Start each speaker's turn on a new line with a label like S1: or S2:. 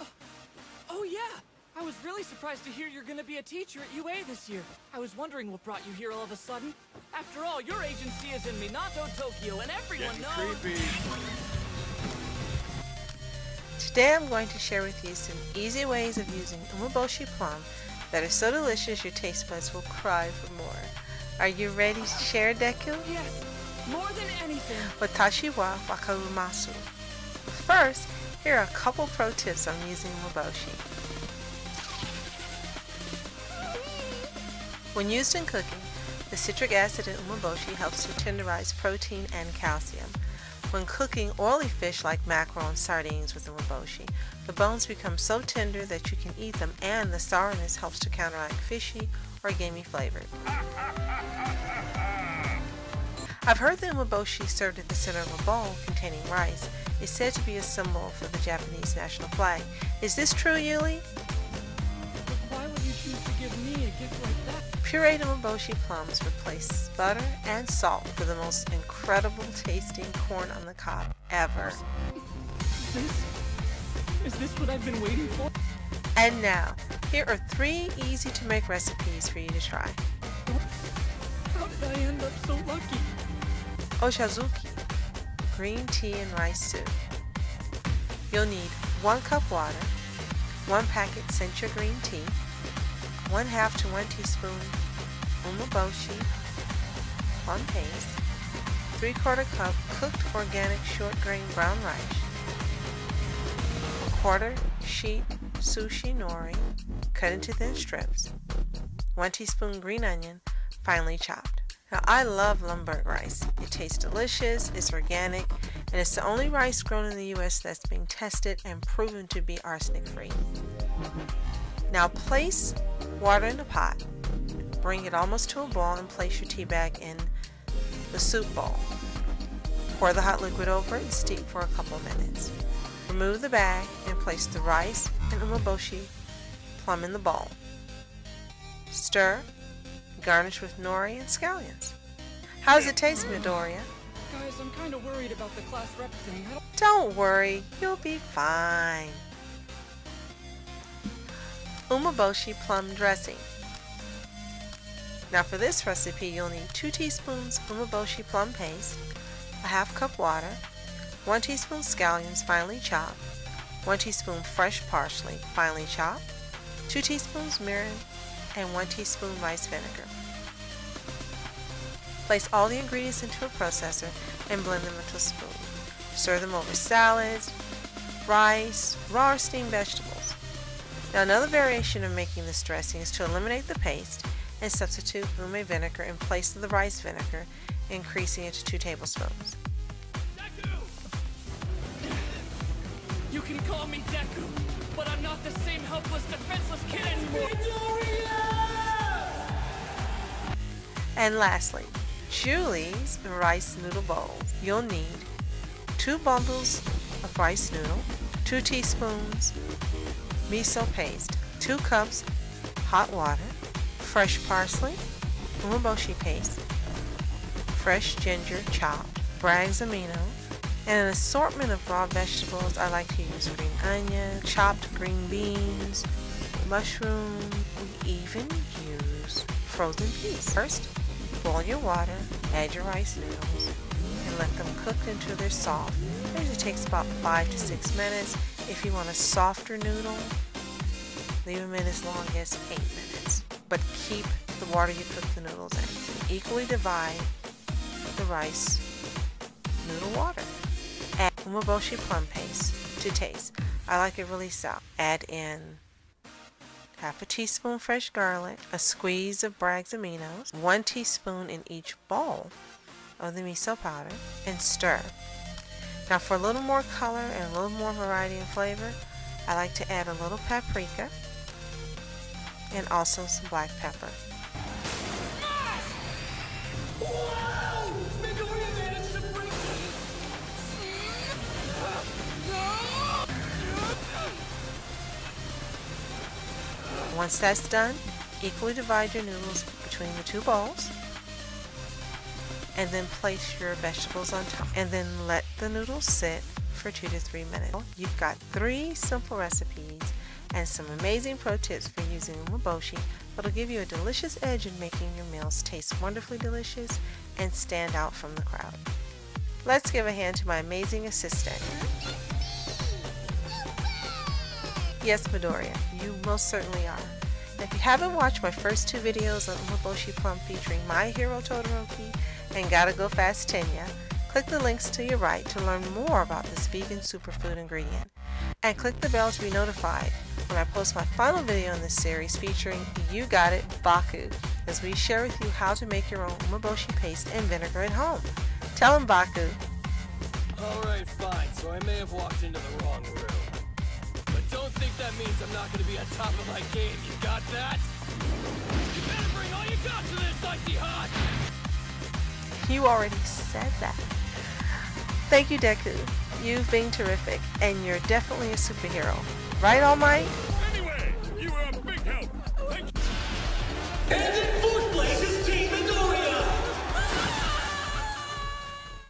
S1: Oh, oh, yeah. I was really surprised to hear you're gonna be a teacher at UA this year. I was wondering what brought you here all of a sudden. After all, your agency is in Minato, Tokyo, and everyone
S2: Getting
S1: knows...
S2: creepy.
S3: Today I'm going to share with you some easy ways of using umeboshi plum that are so delicious your taste buds will cry for more. Are you ready to share, Deku?
S1: Yes, more than anything.
S3: Watashi wa wakarumasu. First, here are a couple pro tips on using umeboshi. When used in cooking, the citric acid in umeboshi helps to tenderize protein and calcium. When cooking oily fish like mackerel and sardines with umeboshi, the bones become so tender that you can eat them and the sourness helps to counteract fishy or gamey flavor. I've heard that umeboshi served at the center of a bowl containing rice is said to be a symbol for the Japanese national flag. Is this true, Yuli?
S1: But why would you choose to give me a gift like that?
S3: Pureed umeboshi plums replace butter and salt for the most incredible tasting corn on the cob ever.
S1: Is this... Is this what I've been waiting for?
S3: And now, here are three easy to make recipes for you to try.
S1: How did I end up so lucky?
S3: Ochazuke, green tea and rice soup. You'll need 1 cup water, 1 packet Sencha green tea, 1 half to 1 teaspoon umeboshi plum paste, 3 quarter cup cooked organic short grain brown rice, a quarter sheet sushi nori cut into thin strips, 1 teaspoon green onion finely chopped. Now I love Lundberg rice. It tastes delicious, it's organic, and it's the only rice grown in the US that's being tested and proven to be arsenic free. Now place water in the pot, bring it almost to a boil and place your tea bag in the soup bowl. Pour the hot liquid over and steep for a couple minutes. Remove the bag and place the rice and umeboshi plum in the bowl. Stir Garnish with nori and scallions. How does it taste, Midoriya?
S1: Guys, I'm kind of worried about the class rep thing. Don't...
S3: Don't worry, you'll be fine. Umeboshi plum dressing. Now for this recipe, you'll need 2 teaspoons umeboshi plum paste, a half cup water, 1 teaspoon scallions finely chopped, 1 teaspoon fresh parsley finely chopped, 2 teaspoons mirin, and 1 teaspoon rice vinegar. Place all the ingredients into a processor and blend them into a spoon. Stir them over salads, rice, raw or steamed vegetables. Now another variation of making this dressing is to eliminate the paste and substitute ume vinegar in place of the rice vinegar, increasing it to 2 tablespoons.
S1: Deku! You can call me Deku, but I'm not the same
S3: And lastly, Julie's rice noodle bowl. You'll need two bundles of rice noodle, two teaspoons miso paste, two cups hot water, fresh parsley, umeboshi paste, fresh ginger chopped, Bragg's amino, and an assortment of raw vegetables. I like to use green onion, chopped green beans, mushroom. We even use frozen peas. First, boil your water, add your rice noodles, and let them cook until they're soft. It usually takes about 5 to 6 minutes. If you want a softer noodle, leave them in as long as 8 minutes. But keep the water you cook the noodles in. Equally divide the rice noodle water. Add umeboshi plum paste to taste. I like it really soft. Add in half a teaspoon fresh garlic, a squeeze of Bragg's aminos, one teaspoon in each bowl of the miso powder, and stir. Now for a little more color and a little more variety and flavor, I like to add a little paprika and also some black pepper.
S1: Wow!
S3: Once that's done, equally divide your noodles between the two bowls and then place your vegetables on top and then let the noodles sit for 2 to 3 minutes. You've got 3 simple recipes and some amazing pro tips for using umeboshi that'll give you a delicious edge in making your meals taste wonderfully delicious and stand out from the crowd. Let's give a hand to my amazing assistant. Yes, Midoriya, you most certainly are. if you haven't watched my first two videos on Umeboshi Plum featuring My Hero Todoroki and Gotta Go Fast Tenya, click the links to your right to learn more about this vegan superfood ingredient. And click the bell to be notified when I post my final video in this series featuring You Got It Baku as we share with you how to make your own umeboshi paste and vinegar at home. Tell him Baku.
S2: Alright, fine, so I may have walked into the wrong room don't think that means I'm not gonna be on top of my game, you got that? You better bring all you got to this, Icy Hot!
S3: You already said that. Thank you, Deku. You've been terrific, and you're definitely a superhero. Right, All Might? Anyway, you were a big help! Thank you.